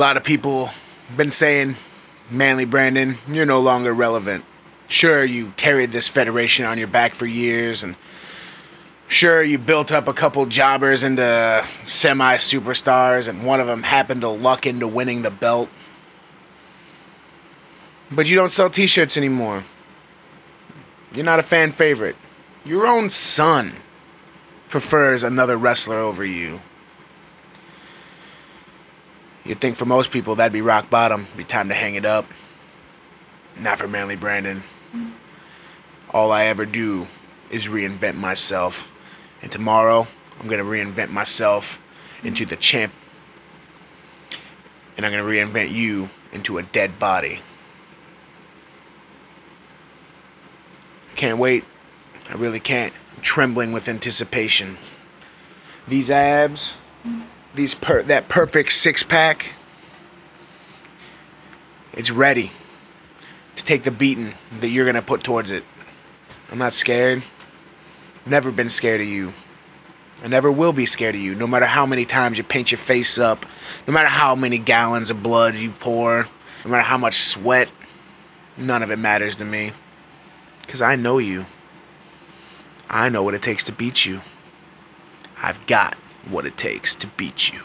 A lot of people been saying, Manly Brandon, you're no longer relevant. Sure, you carried this federation on your back for years, and sure, you built up a couple jobbers into semi superstars, and one of them happened to luck into winning the belt. But you don't sell t shirts anymore. You're not a fan favorite. Your own son prefers another wrestler over you. You'd think for most people that'd be rock bottom, be time to hang it up. Not for Manly Brandon. All I ever do is reinvent myself. And tomorrow, I'm gonna reinvent myself into the champ. And I'm gonna reinvent you into a dead body. I can't wait. I really can't. I'm trembling with anticipation. These abs, these per that perfect six pack. It's ready to take the beating that you're gonna put towards it. I'm not scared. Never been scared of you. I never will be scared of you, no matter how many times you paint your face up, no matter how many gallons of blood you pour, no matter how much sweat. None of it matters to me. Because I know you. I know what it takes to beat you. I've got what it takes to beat you.